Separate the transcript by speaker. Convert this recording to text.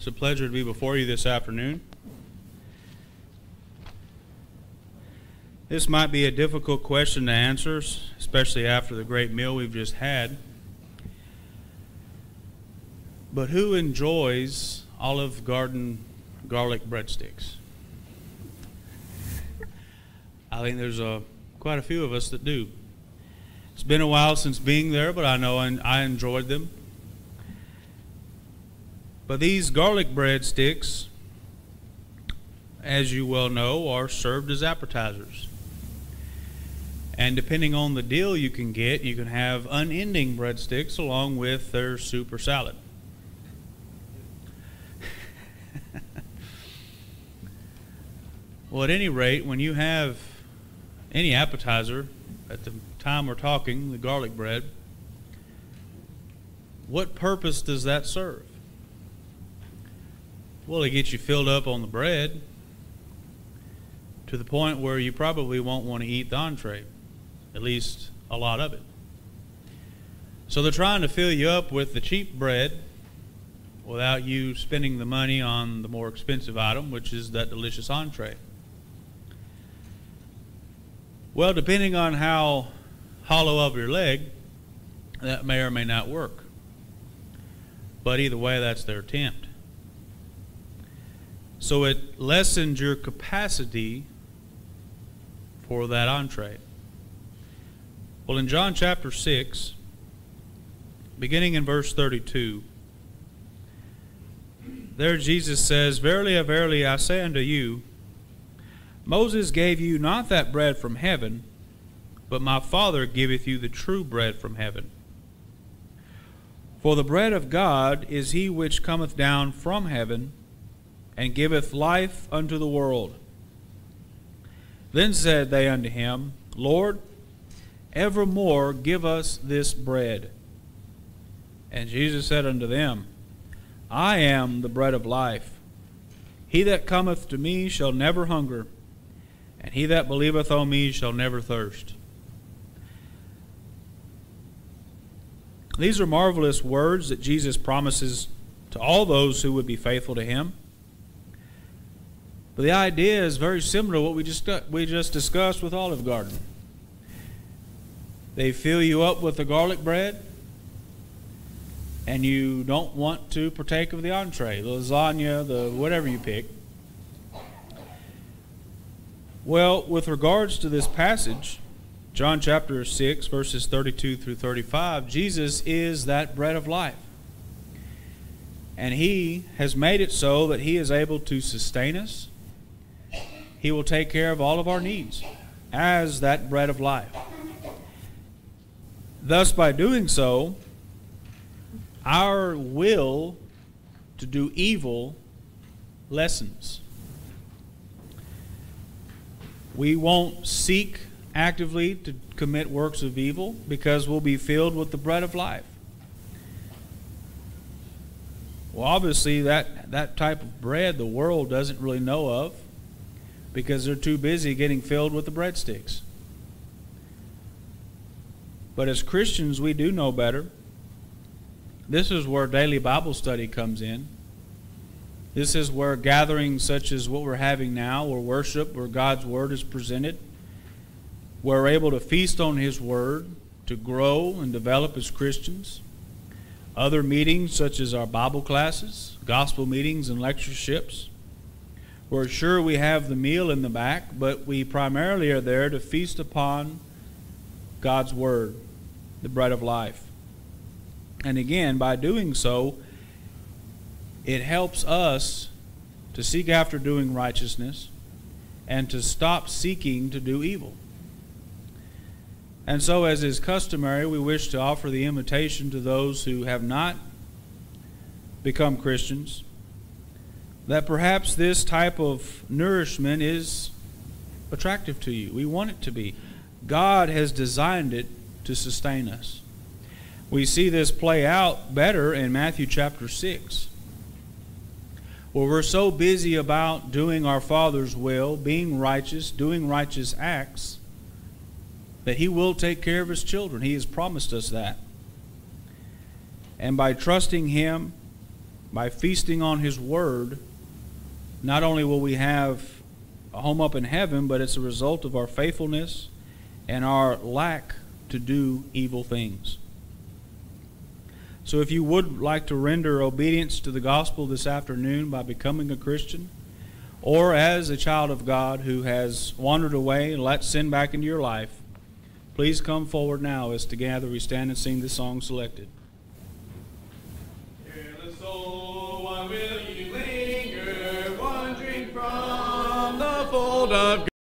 Speaker 1: It's a pleasure to be before you this afternoon. This might be a difficult question to answer, especially after the great meal we've just had. But who enjoys Olive Garden garlic breadsticks? I think there's a, quite a few of us that do. It's been a while since being there, but I know I enjoyed them. But these garlic breadsticks, as you well know, are served as appetizers. And depending on the deal you can get, you can have unending breadsticks along with their soup or salad. well, at any rate, when you have any appetizer, at the time we're talking, the garlic bread, what purpose does that serve? Well, it gets you filled up on the bread to the point where you probably won't want to eat the entree, at least a lot of it. So they're trying to fill you up with the cheap bread without you spending the money on the more expensive item, which is that delicious entree. Well, depending on how hollow of your leg, that may or may not work. But either way, that's their attempt. So it lessens your capacity for that entree. Well, in John chapter 6, beginning in verse 32, there Jesus says, Verily, verily, I say unto you, Moses gave you not that bread from heaven, but my Father giveth you the true bread from heaven. For the bread of God is he which cometh down from heaven and giveth life unto the world. Then said they unto him, Lord, evermore give us this bread. And Jesus said unto them, I am the bread of life. He that cometh to me shall never hunger, and he that believeth on me shall never thirst. These are marvelous words that Jesus promises to all those who would be faithful to him. But the idea is very similar to what we just, we just discussed with Olive Garden. They fill you up with the garlic bread, and you don't want to partake of the entree, the lasagna, the whatever you pick. Well, with regards to this passage, John chapter 6, verses 32 through 35, Jesus is that bread of life. And He has made it so that He is able to sustain us he will take care of all of our needs as that bread of life. Thus, by doing so, our will to do evil lessens. We won't seek actively to commit works of evil because we'll be filled with the bread of life. Well, obviously, that, that type of bread the world doesn't really know of because they're too busy getting filled with the breadsticks. But as Christians, we do know better. This is where daily Bible study comes in. This is where gatherings such as what we're having now, where worship, where God's Word is presented, we're able to feast on His Word, to grow and develop as Christians. Other meetings, such as our Bible classes, gospel meetings, and lectureships. We're sure we have the meal in the back, but we primarily are there to feast upon God's Word, the bread of life. And again, by doing so, it helps us to seek after doing righteousness and to stop seeking to do evil. And so, as is customary, we wish to offer the invitation to those who have not become Christians that perhaps this type of nourishment is attractive to you. We want it to be. God has designed it to sustain us. We see this play out better in Matthew chapter 6, where we're so busy about doing our Father's will, being righteous, doing righteous acts, that He will take care of His children. He has promised us that. And by trusting Him, by feasting on His Word, not only will we have a home up in heaven, but it's a result of our faithfulness and our lack to do evil things. So if you would like to render obedience to the gospel this afternoon by becoming a Christian, or as a child of God who has wandered away and let sin back into your life, please come forward now as together we stand and sing the song selected.
Speaker 2: Fold of?